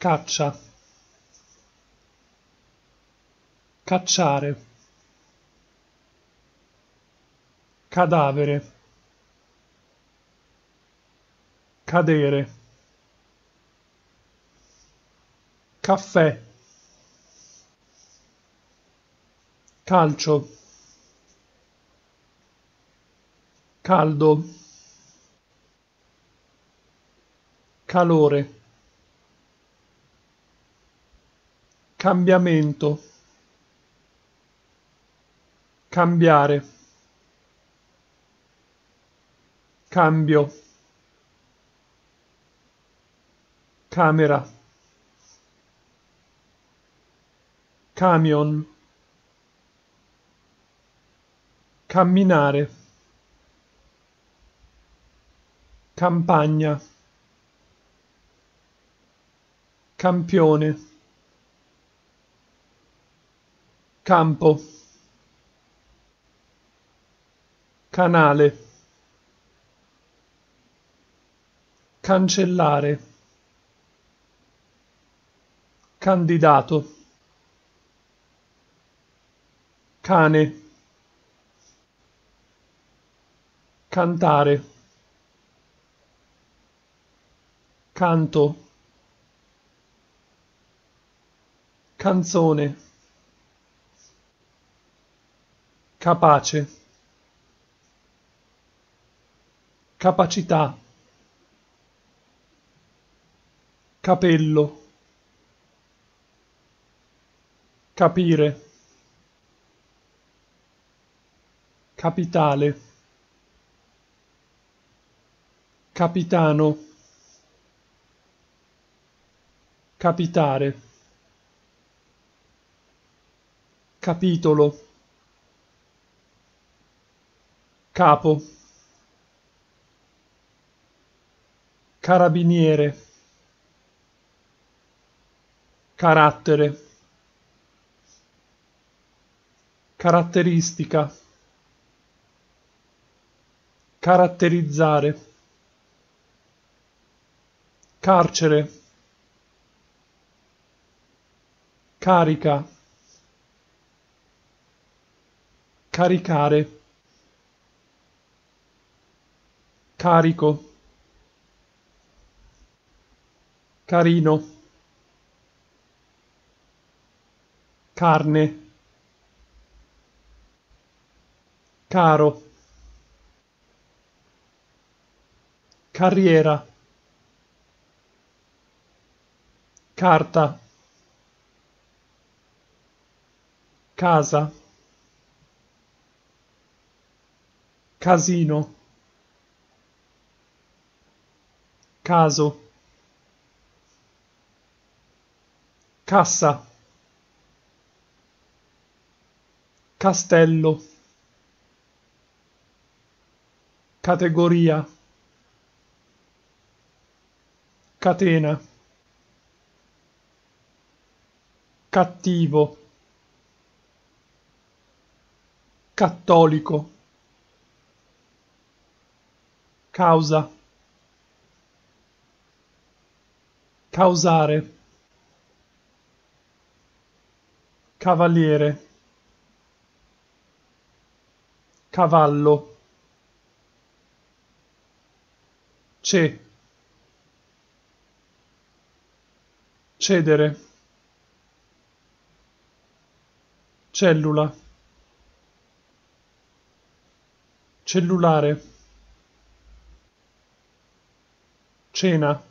caccia. Cacciare. Cadavere. Cadere. Caffè. Calcio. Caldo. Calore cambiamento. Cambiare. Cambio. Camera. Camion. Camminare. Campagna. Campione campo canale cancellare candidato cane cantare canto canzone capace. Capacità. Capello. Capire. Capitale. Capitano. Capitare. Capitolo capo carabiniere carattere caratteristica caratterizzare carcere carica caricare carico. Carino. Carne. Caro. Carriera. Carta. Casa. Casino caso. Cassa. Castello. Categoria. Catena. Cattivo. Cattolico. Causa causare. Cavaliere. Cavallo. Ce. Cedere. Cellula. Cellulare. Cena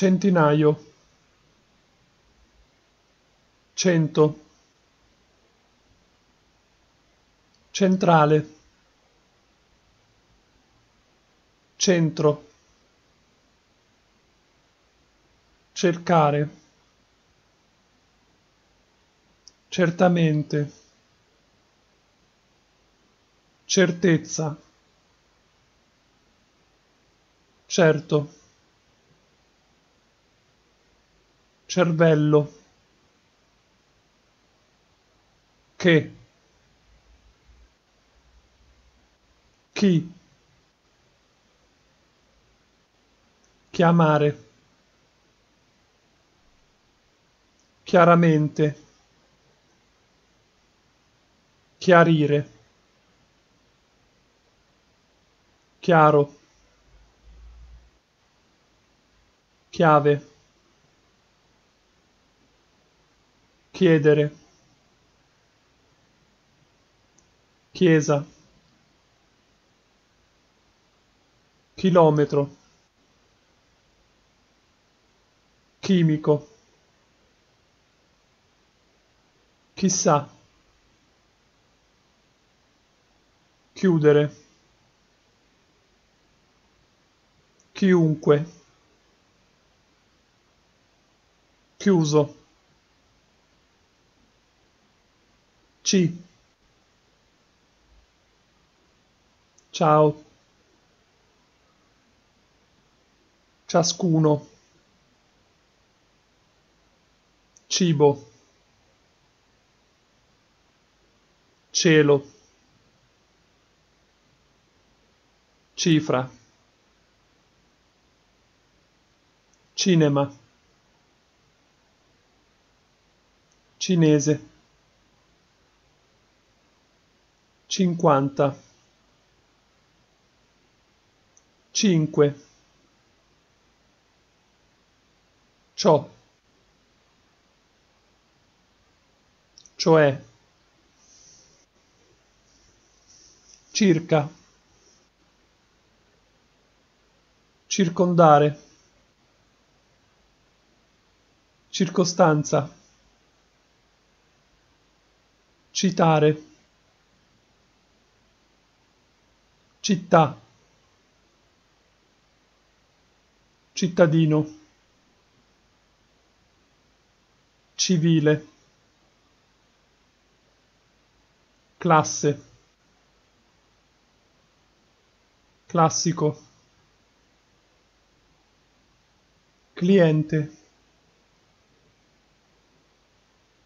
centinaio. Cento. Centrale. Centro. Cercare. Certamente. Certezza. Certo cervello che chi chiamare chiaramente chiarire chiaro chiave chiedere. Chiesa. Chilometro. Chimico. Chissà. Chiudere. Chiunque. Chiuso Ciao. Ciascuno. Cibo. Cielo. Cifra. Cinema. Cinese cinquanta. Cinque. Ciò. Cioè. Circa. Circondare. Circostanza. Citare città. Cittadino. Civile. Classe. Classico. Cliente.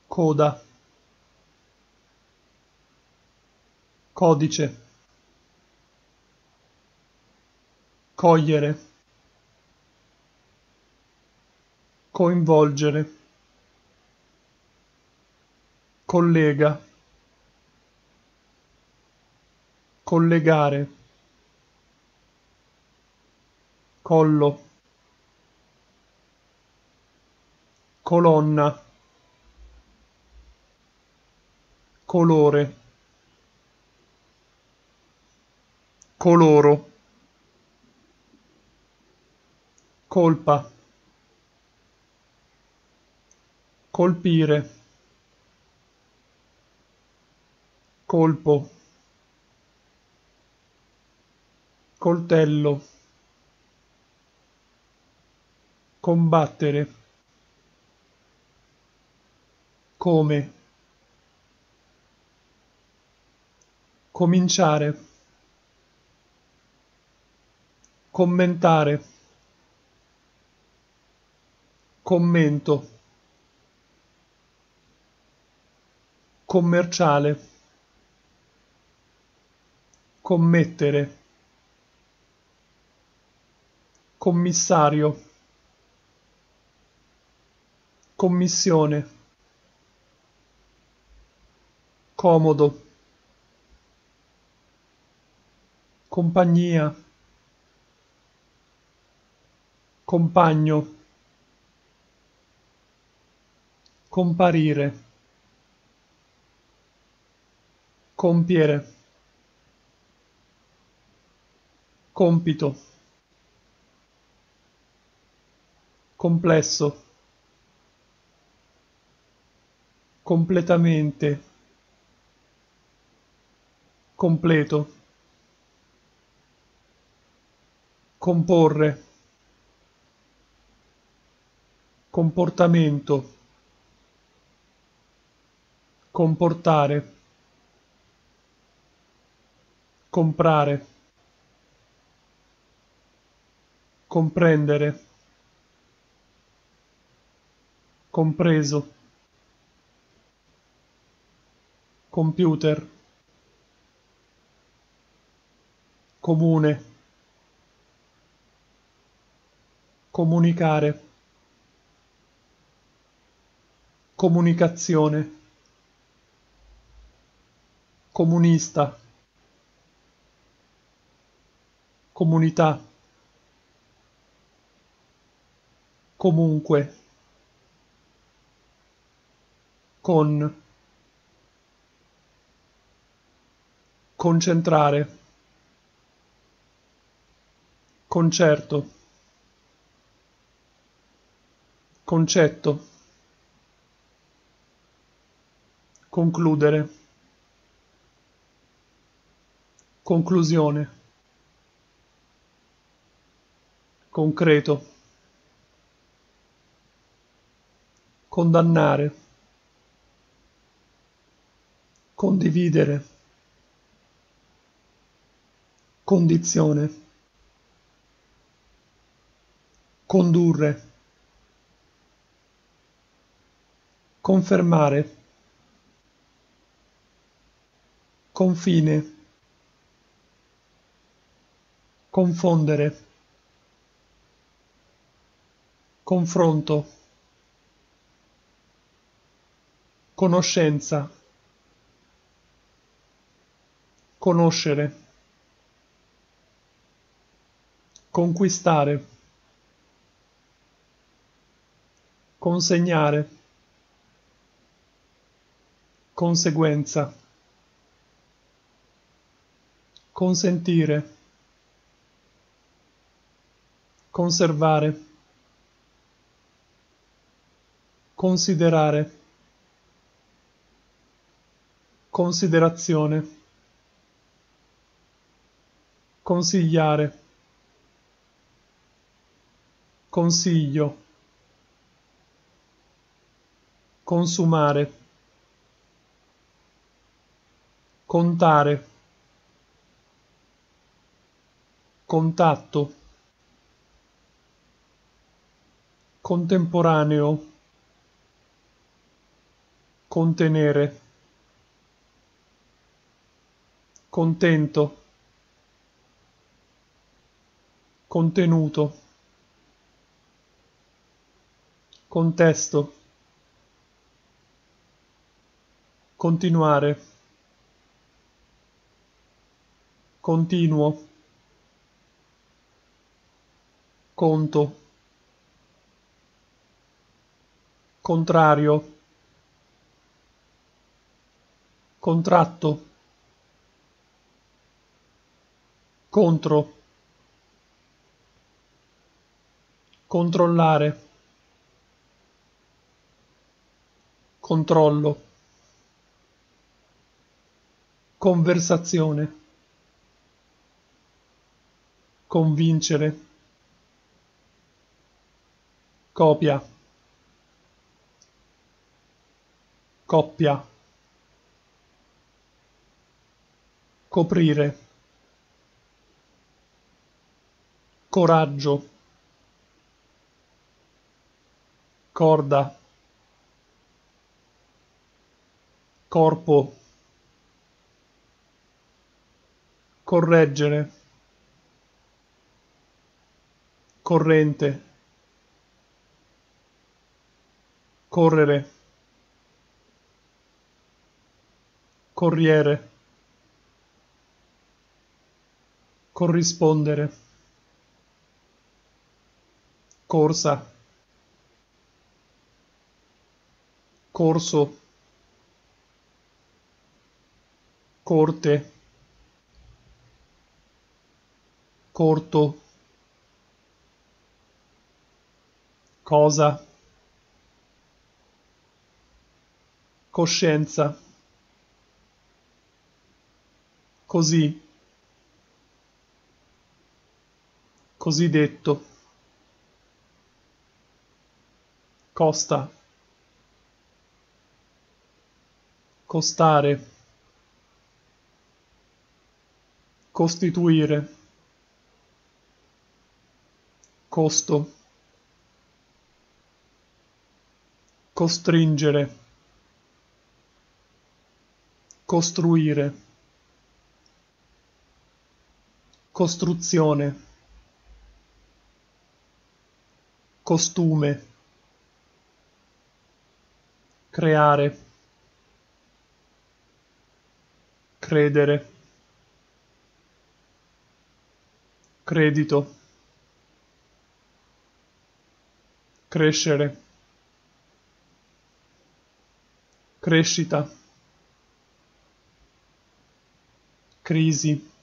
Coda. Codice cogliere coinvolgere collega collegare collo colonna colore coloro colpa. Colpire. Colpo. Coltello. Combattere. Come? Cominciare. Commentare commento commerciale. Commettere. Commissario. Commissione. Comodo. Compagnia. Compagno comparire compiere compito complesso completamente completo comporre comportamento comportare comprare comprendere compreso computer comune comunicare, comunicazione, comunista, comunità, comunque, con, concentrare, concerto, concetto, concludere, conclusione, concreto, condannare, condividere, condizione, condurre, confermare, confine, confondere, confronto, conoscenza, conoscere, conquistare, consegnare, conseguenza, consentire, conservare, considerare, considerazione, consigliare, consiglio, consumare, contare, contatto, contemporaneo, contenere, contento, contenuto, contesto, continuare, continuo, conto, contrario, contratto, contro, controllare, controllo, conversazione, convincere, copia, coppia, coprire, coraggio, corda, corpo, correggere, corrente, correre, corriere, corrispondere, corsa, corso, corte, corto, cosa, coscienza, così, cosiddetto, costa, costare, costituire, costo, costringere, costruire, costruzione, costume creare credere credito crescere crescita crisi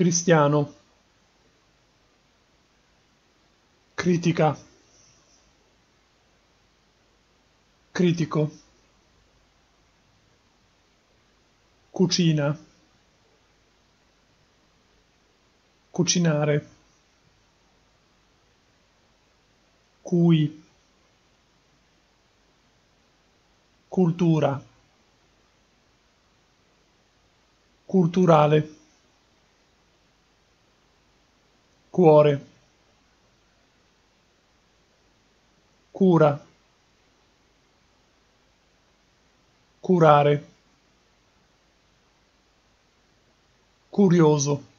cristiano. Critica. Critico. Cucina. Cucinare. Cui. Cultura. Culturale cuore. Cura. Curare. Curioso